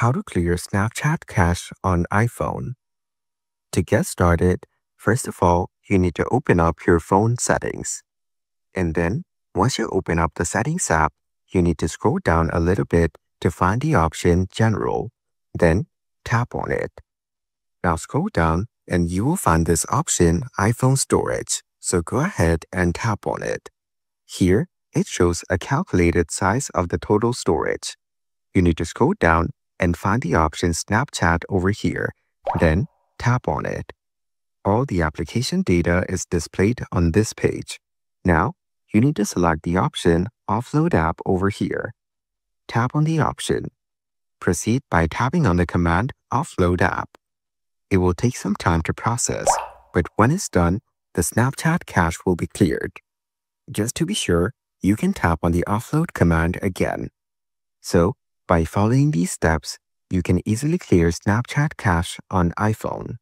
How to clear Snapchat cache on iPhone. To get started, first of all, you need to open up your phone settings. And then, once you open up the Settings app, you need to scroll down a little bit to find the option General. Then, tap on it. Now scroll down and you will find this option iPhone Storage. So go ahead and tap on it. Here, it shows a calculated size of the total storage. You need to scroll down and find the option Snapchat over here. Then tap on it. All the application data is displayed on this page. Now, you need to select the option Offload app over here. Tap on the option. Proceed by tapping on the command Offload app. It will take some time to process, but when it's done, the Snapchat cache will be cleared. Just to be sure, you can tap on the offload command again. So, by following these steps, you can easily clear Snapchat cache on iPhone.